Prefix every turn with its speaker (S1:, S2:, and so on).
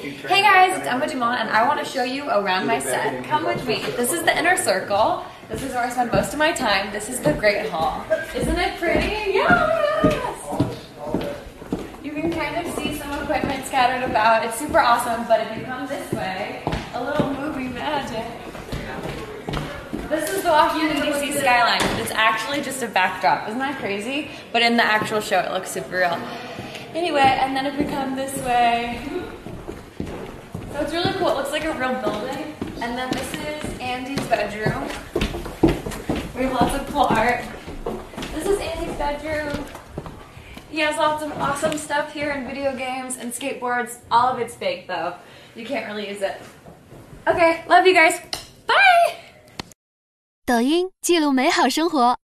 S1: Hey guys, it's Emma Dumont and I want to show you around my set. Come with me. This is the inner circle. This is where I spend most of my time. This is the Great Hall. Isn't it pretty? Yes! You can kind of see some equipment scattered about. It's super awesome, but if you come this way, a little movie magic. This is the Washington DC skyline. It's actually just a backdrop. Isn't that crazy? But in the actual show, it looks super real. Anyway, and then if we come this way, so it's really cool. It looks like a real building. And then this is Andy's bedroom. We have lots of cool art. This is Andy's bedroom. He has lots of awesome stuff here and video games and skateboards. All of it's fake though. You can't really use it. Okay, love you guys. Bye!
S2: 抖音记录美好生活。